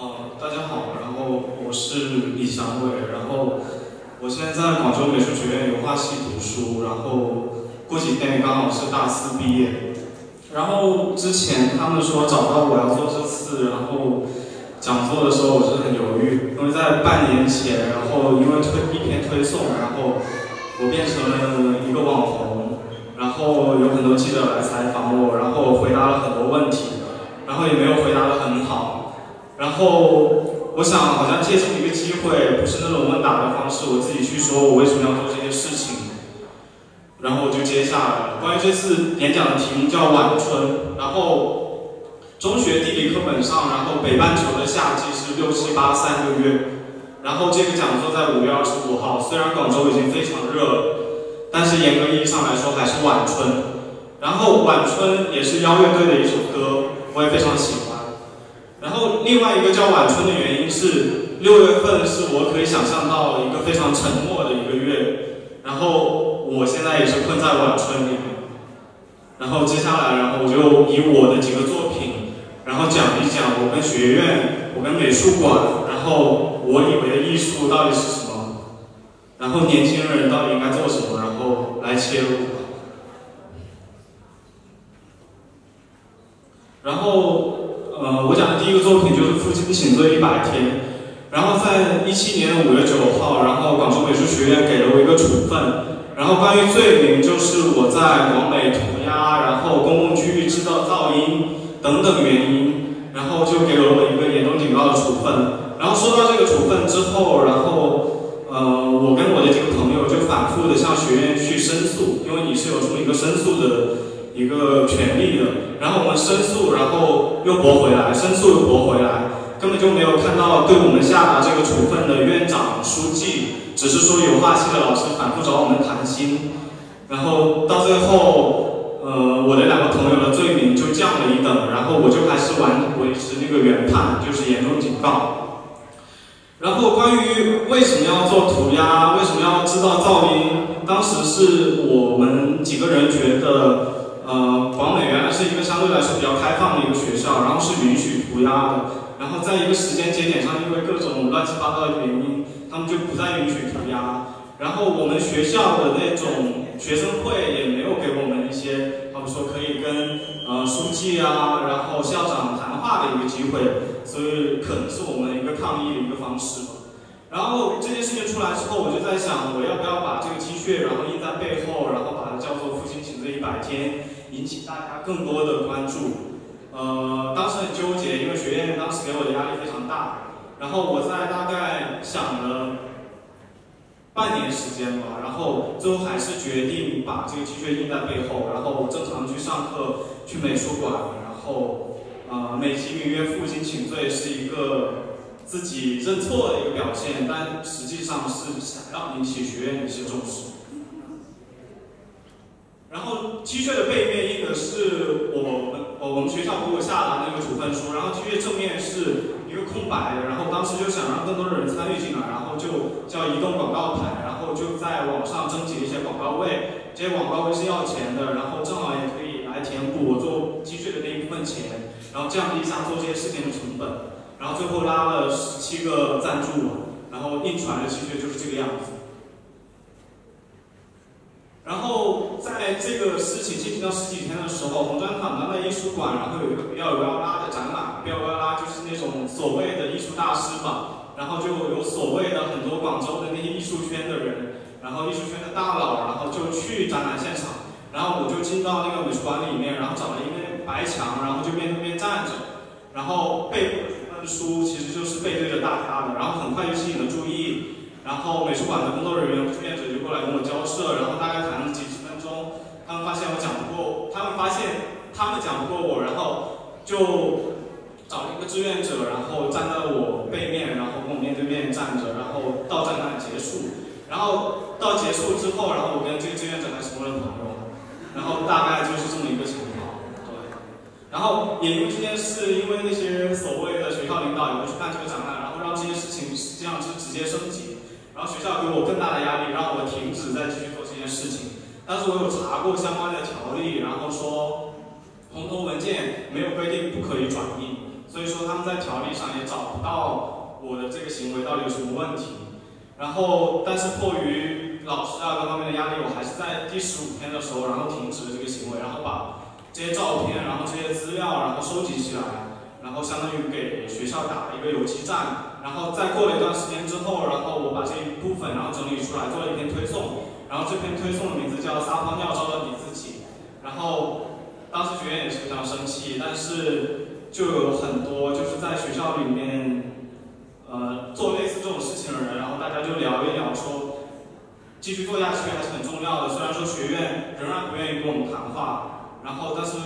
哦，大家好，然后我是李祥伟，然后我现在在广州美术学院油画系读书，然后过几天刚好是大四毕业。然后之前他们说找到我要做这次然后讲座的时候，我是很犹豫，因为在半年前，然后因为推一篇推送，然后我变成了一个网红，然后有很多记者来采访我，然后回答了很多问题，然后也没有回答。后我想，好像借这么一个机会，不是那种问答的方式，我自己去说我为什么要做这些事情。然后我就接下来了。关于这次演讲的题目叫晚春，然后中学地理课本上，然后北半球的夏季是六七八三个月。然后这个讲座在五月二十五号，虽然广州已经非常热了，但是严格意义上来说还是晚春。然后晚春也是邀乐队的一首歌，我也非常喜欢。然后另外一个叫晚春的原因是，六月份是我可以想象到一个非常沉默的一个月，然后我现在也是困在晚春里面。然后接下来，然后我就以我的几个作品，然后讲一讲我跟学院、我跟美术馆，然后我以为的艺术到底是什么，然后年轻人到底应该做什么，然后来切入。然后。呃，我讲的第一个作品就是《父亲请罪一百天》，然后在一七年五月九号，然后广州美术学院给了我一个处分，然后关于罪名就是我在广美涂鸦，然后公共区域制造噪音等等原因，然后就给了我一个严重警告的处分。然后收到这个处分之后，然后呃，我跟我的几个朋友就反复的向学院去申诉，因为你是有这么一个申诉的。一个权利的，然后我们申诉，然后又驳回来，申诉又驳回来，根本就没有看到对我们下达这个处分的院长、书记，只是说油画系的老师反复找我们谈心，然后到最后，呃，我的两个朋友的罪名就降了一等，然后我就还是完维持那个原判，就是严重警告。然后关于为什么要做涂鸦，为什么要制造噪音，当时是我们几个人觉得。呃，广美原来是一个相对来说比较开放的一个学校，然后是允许涂鸦的。然后在一个时间节点上，因为各种乱七八糟的原因，他们就不再允许涂鸦。然后我们学校的那种学生会也没有给我们一些，他们说可以跟呃书记啊，然后校长谈话的一个机会，所以可能是我们一个抗议的一个方式吧。然后这件事情出来之后，我就在想，我要不要把这个 T 恤，然后印在背后，然后把它叫做“父亲请这一百天”。引起大家更多的关注，呃，当时很纠结，因为学院当时给我的压力非常大，然后我在大概想了半年时间吧，然后最后还是决定把这个 T 恤印在背后，然后正常去上课，去美术馆，然后，呃，美其名曰负荆请罪是一个自己认错的一个表现，但实际上是想要引起学院的一些重视。然后 T 恤的背面印的是我们我们学校给我下达那个处分书，然后 T 恤正面是一个空白的，然后当时就想让更多的人参与进来，然后就叫移动广告牌，然后就在网上征集一些广告位，这些广告位是要钱的，然后正好也可以来填补我做 T 恤的那一部分钱，然后降低一下做这些事情的成本，然后最后拉了十七个赞助，然后印出来的 T 恤就是这个样子。然后在这个事情进行到十几天的时候，红砖厂当代艺术馆，然后有一个比较幺拉的展览，比较幺拉就是那种所谓的艺术大师嘛，然后就有所谓的很多广州的那些艺术圈的人，然后艺术圈的大佬，然后就去展览现场，然后我就进到那个美术馆里面，然后找了一面白墙，然后就面对面站着，然后背部的处分书其实就是背对着大家的，然后很快就吸引了注意。然后美术馆的工作人员、志愿者就过来跟我交涉，然后大概谈了几十分钟。他们发现我讲不过，他们发现他们讲不过我，然后就找了一个志愿者，然后站在我背面，然后跟我面对面站着，然后到展览结束。然后到结束之后，然后我跟这个志愿者还成为了朋友。然后大概就是这么一个情况，对。然后也因为这件事，因为那些所谓的学校领导也会去办这个展览，然后让这件事情实际上是直接升级。然后学校给我更大的压力，让我停止再继续做这件事情。但是我有查过相关的条例，然后说红头文件没有规定不可以转印，所以说他们在条例上也找不到我的这个行为到底有什么问题。然后，但是迫于老师啊各方面的压力，我还是在第十五天的时候，然后停止了这个行为，然后把这些照片，然后这些资料，然后收集起来，然后相当于给学校打了一个游击战。然后再过了一段时间之后，然后我把这一部分然后整理出来，做了一篇推送。然后这篇推送的名字叫“撒泡尿照照你自己”。然后当时学院也是非常生气，但是就有很多就是在学校里面，呃，做类似这种事情的人，然后大家就聊一聊，说继续做下去还是很重要的。虽然说学院仍然不愿意跟我们谈话，然后但是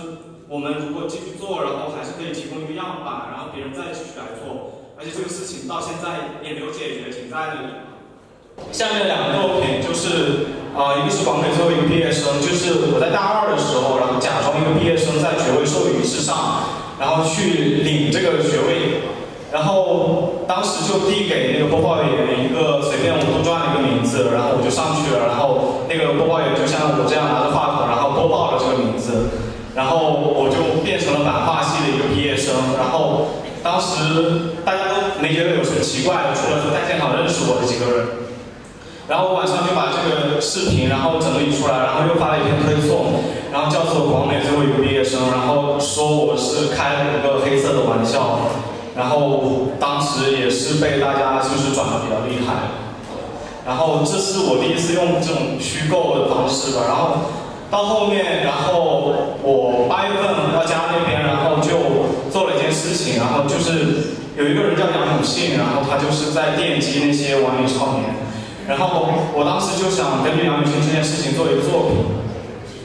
我们如果继续做，然后还是可以提供一个样板，然后别人再继续来做。而且这个事情到现在也没有解决，停在那里。下面两个作品就是，呃，一个是广北最后一个毕业生，就是我在大二的时候，然后假装一个毕业生在学位授予仪式上，然后去领这个学位，然后当时就递给那个播报员一个随便我杜撰的一个名字，然后我就上去了，然后那个播报员就像我这样拿着话筒，然后播报了这个名字，然后我就变成了版画系的一个毕业生，然后。当时大家都没觉得有什么奇怪，除了说在现场认识我的几个人。然后我晚上就把这个视频，然后整理出来，然后又发了一篇推送，然后叫做“广美最后一个毕业生”，然后说我是开了一个黑色的玩笑。然后当时也是被大家就是转的比较厉害。然后这是我第一次用这种虚构的方式吧。然后到后面，然后我八月份到家那边，然后就。做了一件事情，然后就是有一个人叫杨永信，然后他就是在电击那些网瘾少年，然后我当时就想根据杨永信这件事情做一个作品，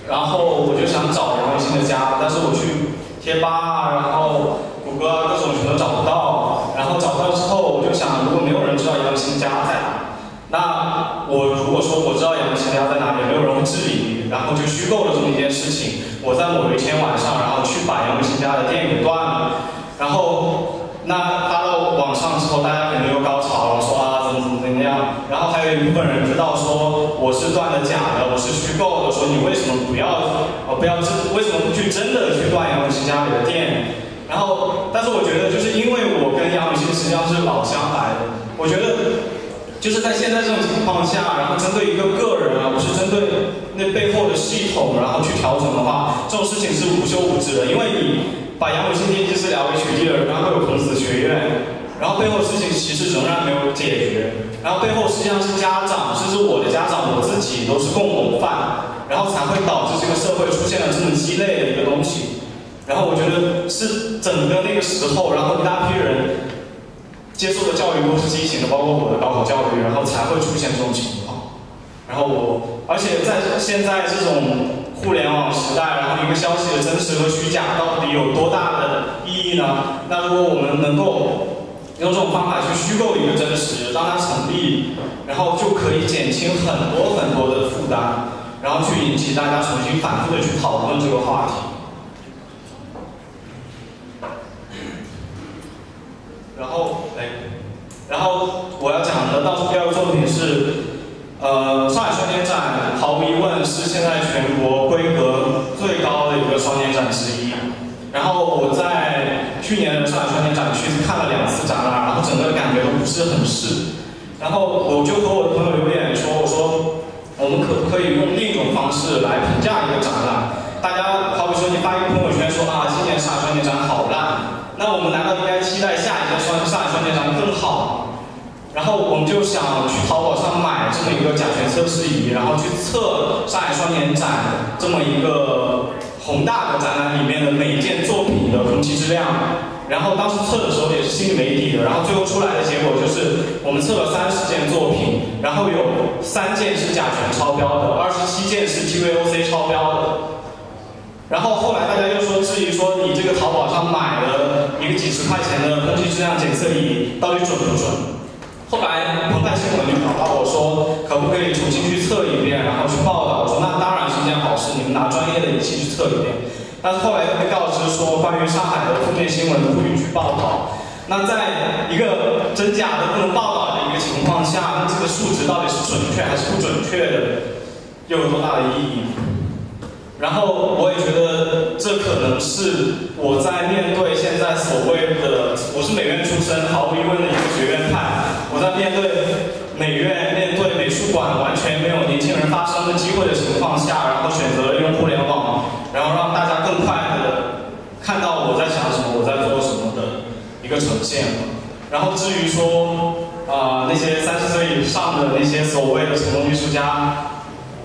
然后我就想找杨永信的家，但是我去贴吧啊，然后谷歌各种全都找不到，然后找到之后我就想，如果没有人知道杨永信家在哪，那我如果说我知道杨永信家在哪里，没有人会质疑，然后就虚构了这么一件事情。我在某一天晚上，然后去把杨永信家的电给断了，然后那发到网上之后，大家肯定又高潮了，说啊怎么怎么怎么样。然后还有一部分人知道说我是断的假的，我是虚构的，说你为什么不要呃不要真为什么不去真的去断杨永信家里的电？然后但是我觉得就是因为我跟杨永信实际上是老乡来的，我觉得。就是在现在这种情况下，然后针对一个个人啊，不是针对那背后的系统，然后去调整的话，这种事情是无休无止的。因为你把杨永信电击治疗给取缔了，然后有孔子学院，然后背后事情其实仍然没有解决，然后背后实际上是家长，甚至我的家长，我自己都是共谋犯，然后才会导致这个社会出现了这么鸡肋的一个东西。然后我觉得是整个那个时候，然后一大批人。接受的教育都是畸形的，包括我的高考教育，然后才会出现这种情况。然后我，而且在现在这种互联网时代，然后一个消息的真实和虚假到底有多大的意义呢？那如果我们能够用这种方法去虚构一个真实，让它成立，然后就可以减轻很多很多的负担，然后去引起大家重新反复的去讨论这个话题。然后，哎，然后我要讲的倒数第二个作品是，呃，上海双年展毫无疑问是现在全国规格最高的一个双年展之一。然后我在去年的上海双年展去看了两次展览，然后整个感觉都不是很适。然后我就和我的朋友留言说，我说我们可不可以用另一种方式来评价一个展览？大家好比说你发一个朋友圈说啊，今年上海双年展好烂。那我们难道应该期待下一个双上海双年展更好？然后我们就想去淘宝上买这么一个甲醛测试仪，然后去测上海双年展这么一个宏大的展览里面的每一件作品的空气质量。然后当时测的时候也是心里没底的。然后最后出来的结果就是，我们测了三十件作品，然后有三件是甲醛超标的，二十七件是 TVOC 超标的。然后后来大家又说质疑说你这个淘宝上买的一个几十块钱的空气质量检测仪到底准不准？后来澎湃新闻就找到我说可不可以重新去测一遍，然后去报道。我说那当然是一件好事，你们拿专业的仪器去测一遍。但是后来被告知说关于上海的负面新闻不允许报道。那在一个真假的不能报道的一个情况下，那这个数值到底是准确还是不准确的，又有多大的意义？然后我也觉得这可能是我在面对现在所谓的我是美院出身，毫无疑问的一个学院派。我在面对美院、面对美术馆完全没有年轻人发声的机会的情况下，然后选择用互联网，然后让大家更快的看到我在想什么、我在做什么的一个呈现。然后至于说啊那些三十岁以上的那些所谓的成功艺术家。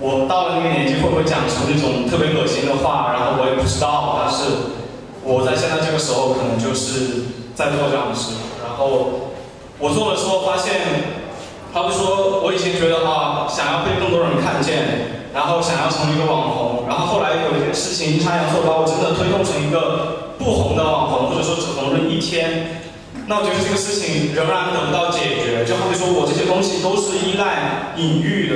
我到了那个年纪，会不会讲出那种特别恶心的话？然后我也不知道。但是我在现在这个时候，可能就是在做这样的事。然后我做的时候发现，他们说我以前觉得啊，想要被更多人看见，然后想要成为一个网红。然后后来有一件事情阴差阳错把我真的推动成一个不红的网红，或者说只红了一天。那我觉得这个事情仍然得不到解决。就好比说我这些东西都是依赖隐喻的。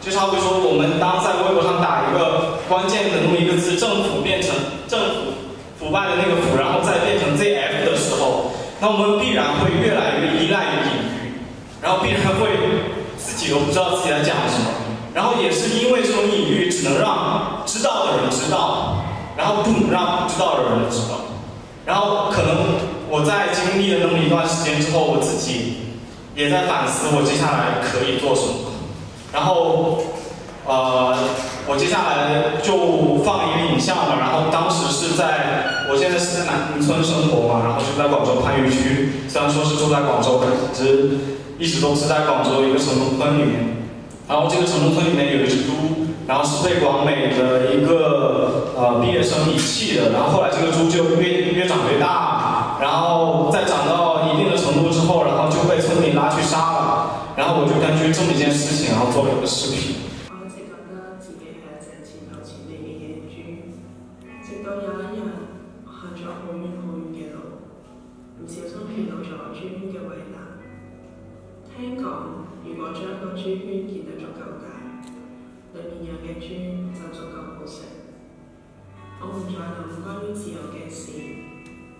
就好比说，我们当在微博上打一个关键的那么一个字“政府”变成“政府腐败”的那个“腐”，然后再变成 “zf” 的时候，那我们必然会越来越依赖于隐喻，然后必然会自己都不知道自己在讲什么。然后也是因为这种隐喻，只能让知道的人知道，然后不能让不知道的人知道。然后可能我在经历了那么一段时间之后，我自己也在反思，我接下来可以做什么。然后，呃，我接下来就放一个影像嘛。然后当时是在，我现在是在南村生活嘛，然后就在广州番禺区。虽然说是住在广州，可是一直都是在广州一个城中村里面。然后这个城中村里面有一只猪，然后是被广美的一个呃毕业生遗弃的。然后后来这个猪就越越长越大，然后在长到一定的程度之后，然后就被村民拉去杀了。然后我就根据这么一件事情，然后做了一个视频。我一直觉得自己係一隻前頭前尾嘅野豬，直到有一日行咗好遠好遠嘅路，唔小心遇到咗豬圈嘅圍欄。聽講，如果將個豬圈建得足夠大，裏面養嘅豬就足夠好食。我唔再諗關於自由嘅事，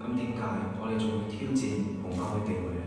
咁點解？我哋仲要挑戰熊貓嘅地位呢？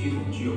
系统具有